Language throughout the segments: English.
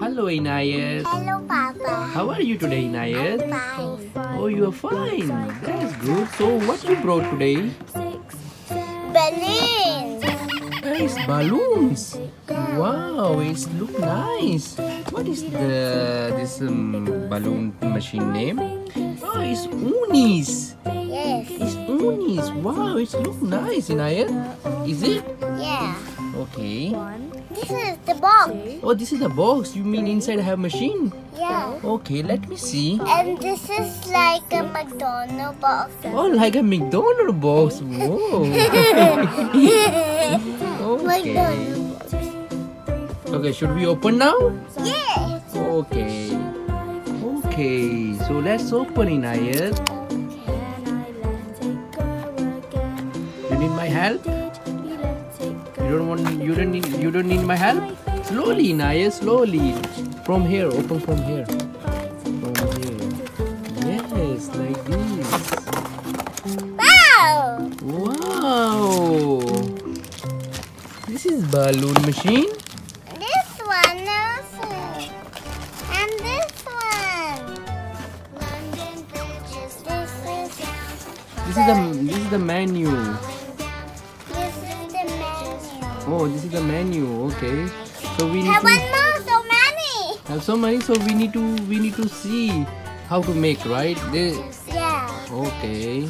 Hello, Inaayat. Hello, Papa. How are you today, Inaayat? Fine. Oh, you are fine. That's good. So, what you brought today? Balloons. Nice balloons. Wow, it's look nice. What is the this um, balloon machine name? Oh, it's Oonies. Yes. It's Oonies. Wow, it's look nice, Inaayat. Is it? Yeah. Okay. This is the box. Oh, this is the box. You mean inside have machine? Yeah. Okay, let me see. And this is like a McDonald box. Oh, like a McDonald box. Whoa. okay. McDonald. Okay, should we open now? Yeah. Okay. Okay, so let's open Inaayat. You need my help? You don't want you don't need you don't need my help? Slowly, Naya, slowly. From here, open from here. From here. Yes, like this. Wow. Wow! This is balloon machine. This one also. And this one. London This is. This is the this is the menu. Oh, this is the menu. Okay. So we need Have one more. So many. have so many. So we need to we need to see how to make right. They, Yeah. okay.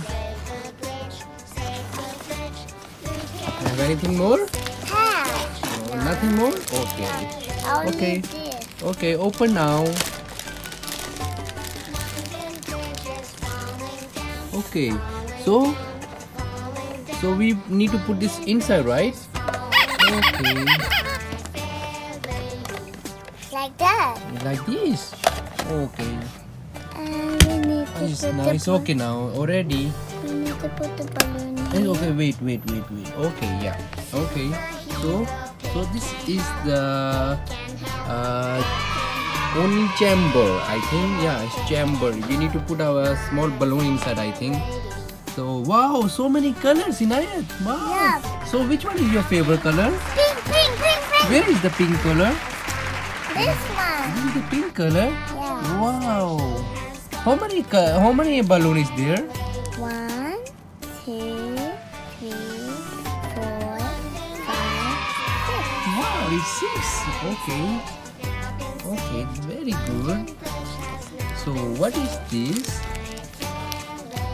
Have anything more? Have. No, nothing more. Okay. Only Okay. this. Okay. Open now. Okay. So so we need to put this inside, right? Okay. Like that. Like this. Okay. And we need to It's put nice. the Okay now. Already. we need to put the balloon Eh, here. Okay. Wait. Wait. Wait. Wait. Okay. Yeah. Okay. So so this is the uh only chamber. I think. Yeah. It's chamber. We need to put our small balloon inside. I think. So wow, so many colors in it. Wow. Yeah. So which one is your favorite color? Pink, pink, pink, pink. Where is the pink color? This one. This is the pink color. Yeah. Wow. How many how many balloon is there? One, two, three, four, five, six. Wow, it's six. Okay. Okay, very good. So what is this?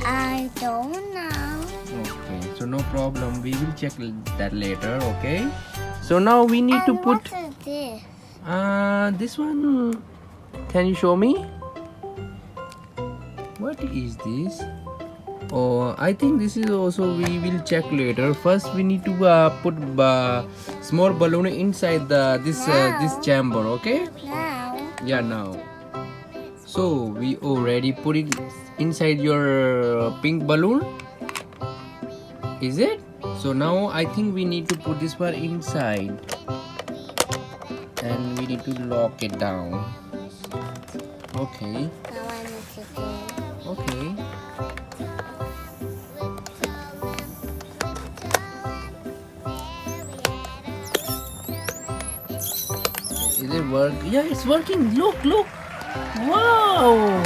I don't know. Okay, so no problem. We will check that later. Okay. So now we need to put. what is this? Uh, this one. Can you show me? What is this? Oh, I think this is also we will check later. First, we need to uh, put uh, small balloon inside the this uh, this chamber. Okay. Now, Yeah, now. So we already put it inside your uh, pink balloon. Is it? So now I think we need to put this one inside. And we need to lock it down. Okay. Okay. Is it work? Yeah, it's working. Look, look. Wow.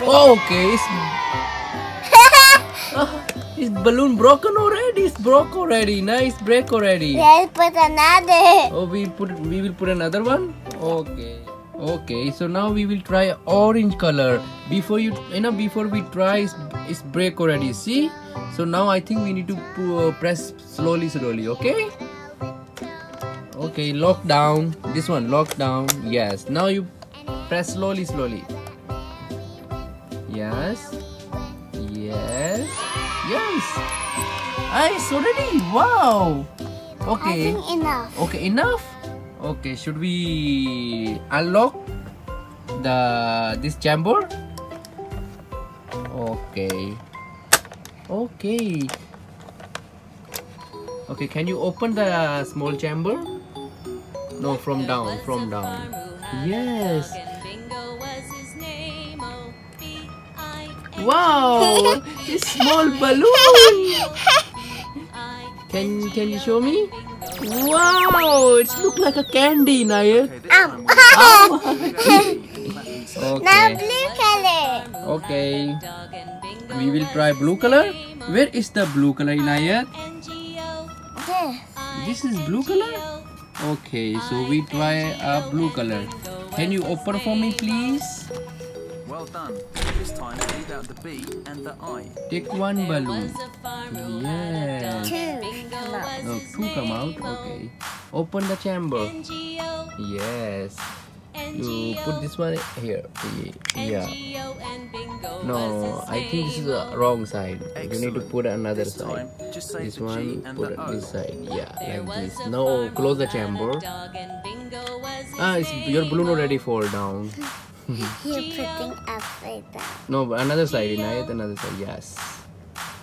Big. Okay, it's, it's balloon broken already. It's broke already. Nice break already. Let's put another. Oh, we put we will put another one. Okay. Okay. So now we will try orange color. Before you you know before we try it's, it's break already. See? So now I think we need to uh, press slowly slowly. Okay. Okay. Lock down. This one lock down. Yes. Now you press slowly slowly. Yes. Yes. Yes. Ah, it's already. Wow. Okay. I think enough. Okay, enough. Okay, should we unlock the this chamber? Okay. Okay. Okay, can you open the small chamber? No, from down, from down. Yes. Wow, it's small balloon. can can you show me? Wow, it's look like a candy, Nayat. Um. now Okay. blue color. Okay. We will try blue color. Where is the blue color, Inaayat? This. This is blue color? Okay, so we try a blue color. Can you open for me, please? Well done. This time leave out the B and the I. Take one balloon. Yes. Two. Come on. No, two come out. Okay. Open the chamber. Yes. You put this one here. Yeah. No, I think this is the wrong side. You need to put another This side. time, just say This the G one, and put the it O. this side. Yeah, like this. Now close the chamber. Ah, it's, your balloon already fall down. You're putting upside down. No, but another side. Inaayat, another side. Yes.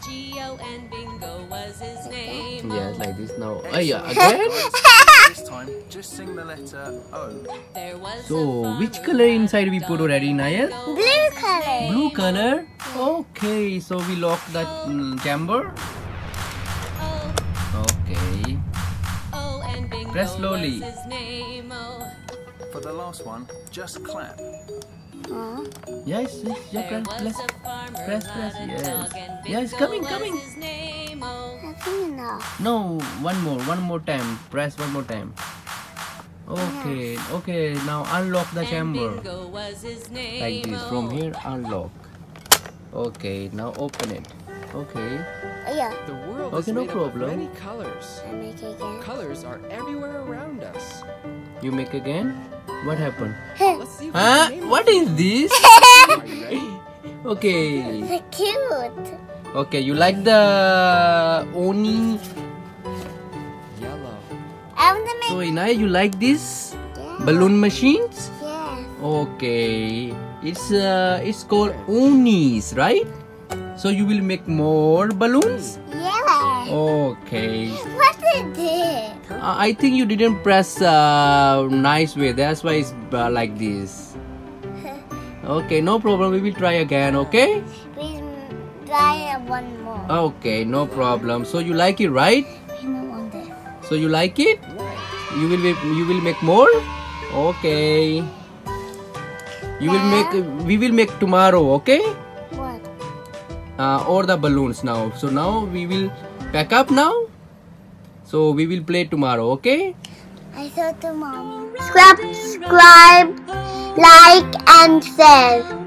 g-o-n-bingo was his name Yes, like this. Now, oh yeah, again. this time, just sing the letter O. So, which color inside we put already, Nayat? Blue color. Blue color. Okay, so we lock that mm, chamber. Okay. Press slowly. For the last one, just clap. Huh? Yes, yes, yeah, press, press, press, press. Yes, yes, coming, coming. Nothing enough. No, one more, one more time. Press one more time. Okay, okay. Now unlock the chamber like this. From here, unlock. Okay, now open it. Okay. Oh, yeah. The world Okay, is no made up of problem. many colors. I make again. Colors are everywhere around us. You make again. What happened? Let's see if we Huh? What is this? Are you ready? Okay. So cute. Okay, you like the Oonie? Yellow. I want to make. So Inaya, you like this Yeah. balloon machines? Yes. Okay. It's uh, it's called Oonies, right? So you will make more balloons? Yeah. Okay. What Uh, I think you didn't press uh, nice way. That's why it's uh, like this. Okay, no problem. We will try again. Okay. We try one more. Okay, no problem. So you like it, right? We move this. So you like it? You will be- you will make more? Okay. You will make we will make tomorrow, okay? What? Uh, or the balloons now. So now we will pack up now. So we will play tomorrow, okay? I saw to mommy. Subscribe, like, and share.